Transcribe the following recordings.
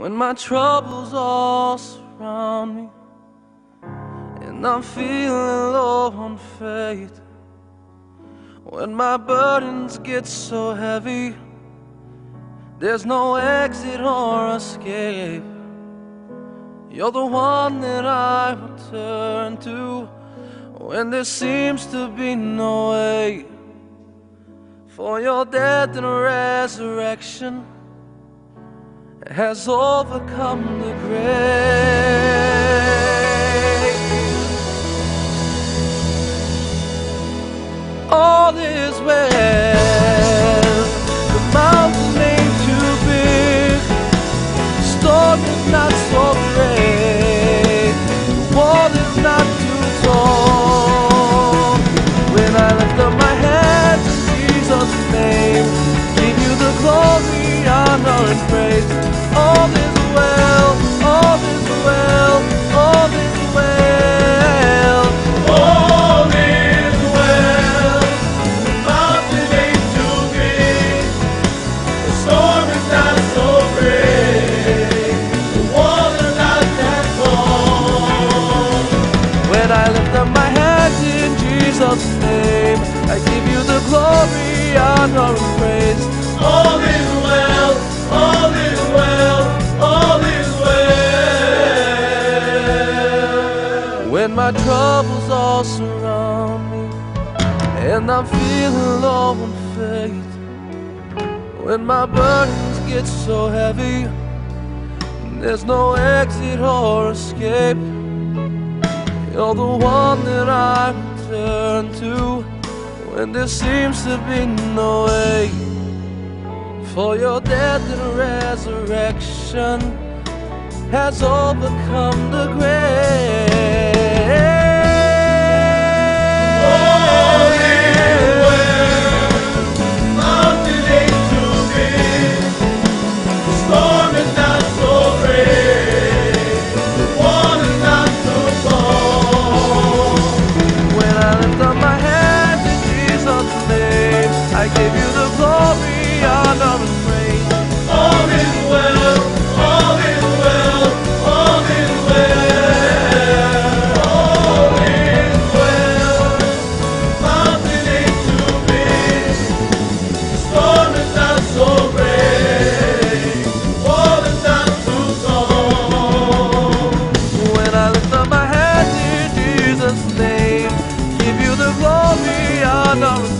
When my troubles all surround me And I'm feeling low on faith. When my burdens get so heavy There's no exit or escape. You're the one that I will turn to When there seems to be no way. For your death and resurrection has overcome the grave. All is well. I give you the glory, honor, and praise. All is well, all is well, all is well. When my troubles all surround me, and I'm feeling low on faith. When my burdens get so heavy, there's no exit or escape. You're the one that I turn to when there seems to be no way. For your death and resurrection has overcome the grave. Jesus' name. Give you the glory, honor,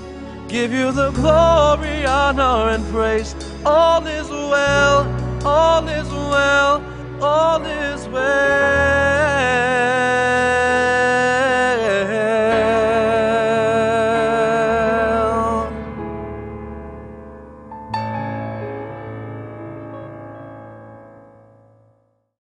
give you the glory, honor, and praise. All is well.